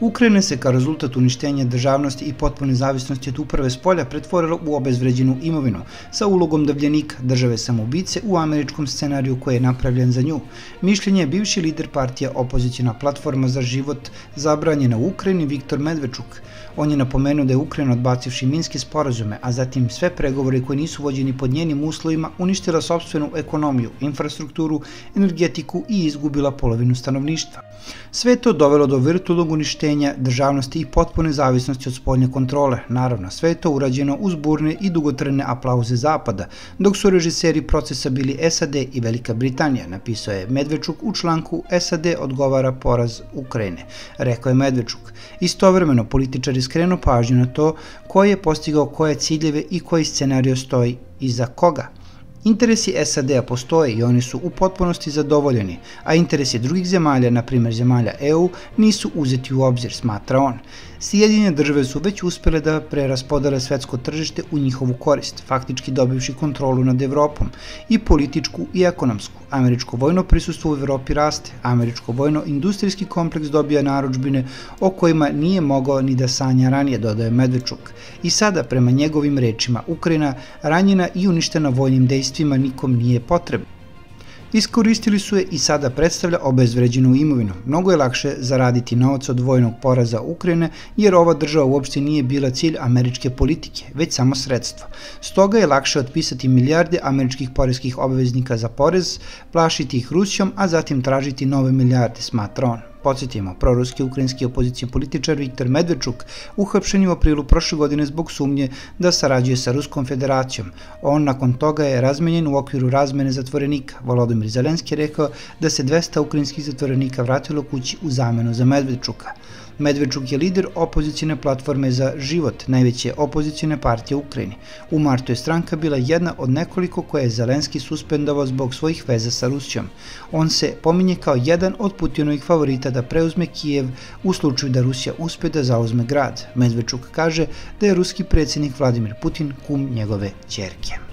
Ukrajina se kao rezultat uništenja državnosti i potpune zavisnosti od uprave spolja pretvorila u obezvređenu imovinu sa ulogom davljenika države samoubice u američkom scenariju koji je napravljen za nju. Mišljenje je bivši lider partija opozicijna platforma za život zabranjena u Ukrajini Viktor Medvečuk. On je napomenuo da je Ukrajina odbacivši minske sporazume, a zatim sve pregovore koji nisu vođeni pod njenim uslovima, uništila sobstvenu ekonomiju, infrastrukturu, energetiku i izgubila polovinu stanovništva. Sve to dovelo do virtualnog uništenja državnosti i potpune zavisnosti od spoljne kontrole. Naravno, sve je to urađeno uz burne i dugotrene aplauze Zapada, dok su režiseri procesa bili SAD i Velika Britanija, napisao je Medvečuk u članku SAD odgovara poraz Ukrajine. Rekao je Medvečuk. Istovremeno, političari skrenu pažnju na to ko je postigao koje ciljeve i koji scenario stoji iza koga. Interesi SAD-a postoje i oni su u potpunosti zadovoljeni, a interesi drugih zemalja, na primjer zemalja EU, nisu uzeti u obzir, smatra on. Sjedinjene države su već uspele da preraspodele svetsko tržište u njihovu korist, faktički dobivši kontrolu nad Evropom, i političku i ekonomsku. Američko vojno prisustvo u Evropi raste, američko vojno-industrijski kompleks dobija naručbine o kojima nije mogao ni da sanja ranije, dodaje Medvečuk. I sada, prema njegovim rečima, Ukrajina ranjena i uništena vojnim dejstvima nikom nije potrebna. Iskoristili su je i sada predstavlja obezvređenu imovinu. Mnogo je lakše zaraditi novac od vojnog poraza Ukrajine, jer ova država uopšte nije bila cilj američke politike, već samo sredstvo. Stoga je lakše otpisati milijarde američkih poreskih obaveznika za porez, plašiti ih Rusijom, a zatim tražiti nove milijarde, smatra on. Podsjetimo, proruski ukrajinski opozicijni političar Viktor Medvečuk uhapšen je u aprilu prošle godine zbog sumnje da sarađuje sa Ruskom federacijom. On nakon toga je razmenjen u okviru razmene zatvorenika. Volodymyr Zelenski rekao da se 200 ukrajinskih zatvorenika vratilo kući u zamenu za Medvečuka. Medvečuk je lider opozicijne platforme za život, najveće opozicijne partije u Ukrajini. U martu je stranka bila jedna od nekoliko koje je Zelenski suspendovao zbog svojih veza sa Rusijom. On se pominje kao jedan od Putinovih favorita da preuzme Kijev u slučaju da Rusija uspe da zauzme grad. Medvečuk kaže da je ruski predsjednik Vladimir Putin kum njegove čerke.